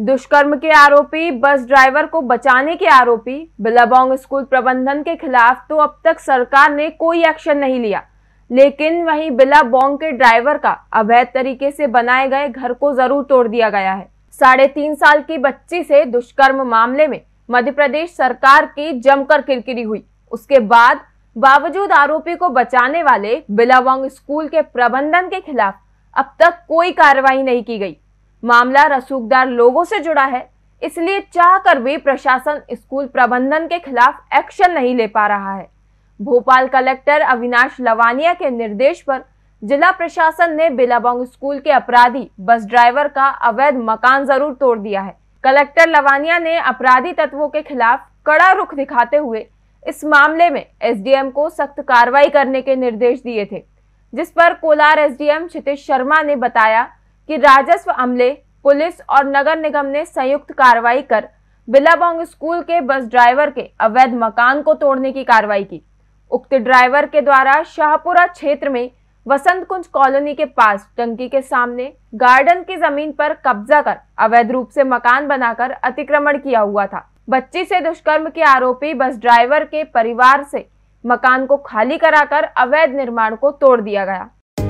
दुष्कर्म के आरोपी, बस ड्राइवर को बचाने के आरोपी, बिलाबोंग स्कूल प्रबंधन के खिलाफ तो अब तक सरकार ने कोई एक्शन नहीं लिया। लेकिन वहीं बिलाबोंग के ड्राइवर का अवैध तरीके से बनाए गए घर को ज़रूर तोड़ दिया गया है। साढ़े तीन साल की बच्ची से दुष्कर्म मामले में मध्य प्रदेश सरकार की जमकर किरकिरी हुई। उसके बाद बावजूद आरोपी को बचाने वाले बिलाबोंग स्कूल के प्रबंधन के खिलाफ अब तक कोई कार्रवाई नहीं की गई। मामला रसूखदार लोगों से जुड़ा है, इसलिए चाह कर भी प्रशासन स्कूल प्रबंधन के खिलाफ एक्शन नहीं ले पा रहा है। भोपाल कलेक्टर अविनाश लवानिया के निर्देश पर जिला प्रशासन ने बिलाबोंग स्कूल के अपराधी, बस ड्राइवर का अवैध मकान ज़रूर तोड़ दिया है। कलेक्टर लवानिया ने अपराधी तत्वों के खिलाफ कड़ा रुख दिखाते हुए इस मामले में एसडीएम को सख्त कार्रवाई करने के निर्देश दिए थे, जिस पर कोलार एसडीएम क्षितिश शर्मा ने बताया कि राजस्व अमले पुलिस और नगर निगम ने संयुक्त कार्रवाई कर बिलाबोंग स्कूल के बस ड्राइवर के अवैध मकान को तोड़ने की कार्रवाई की। उक्त ड्राइवर के द्वारा शाहपुरा क्षेत्र में वसंत कुंज कॉलोनी के पास टंकी के सामने गार्डन की ज़मीन पर कब्जा कर अवैध रूप से मकान बनाकर अतिक्रमण किया हुआ था। बच्ची से दुष्कर्म के आरोपी बस ड्राइवर के परिवार से मकान को खाली कराकर अवैध निर्माण को तोड़ दिया गया।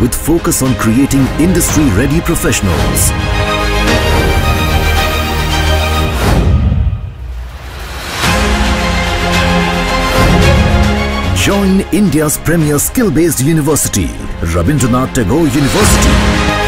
with focus on creating industry-ready professionals. Join India's premier skill-based university, Rabindranath Tagore University.